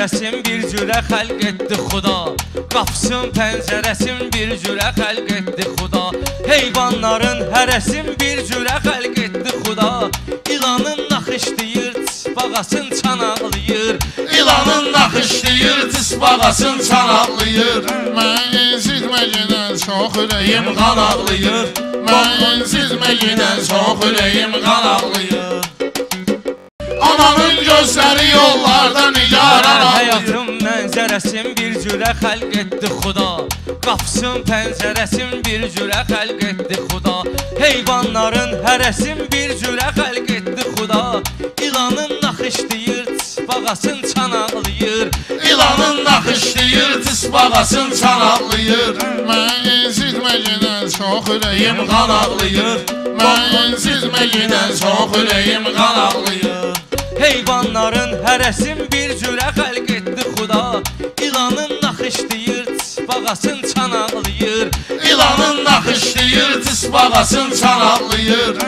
pəncərəsin bir cürə xəlq etdi xuda. Qapısın pəncərəsin bir cürə xəlq etdi xuda. Heyvanların hərəsin bir cürə xəlq etdi xuda. İlanın naxışlayır, bağasın çanaqlayır. İlanın naxışlayır, tısbağasın çanaqlayır. Mən incitməyindən çox ürəyim Ürəyim qan ağlayır Mən incitməyindən çox ürəyim qan ağlayır Anamın gözləri yollarda Həyatım mənzərəsin bir cürə xəlq etdi xuda. Qapısın pəncərəsin bir cürə xəlq etdi xuda. Heyvanların hərəsin bir cürə xəlq etdi xuda. İlanın naxışlayır, bağasın çanaqlayır. İlanın naxışlayır, tısbağasın çanaqlayır. Mən incitməyindən çox ürəyim Ürəyim qan ağlayır Mən incitməyindən çox ürəyim qan ağlayır Heyvanların hərəsin bir cürə xəlq bağasın çanaqlayır İlanın naxışlayır, tısbağasın çanaqlayır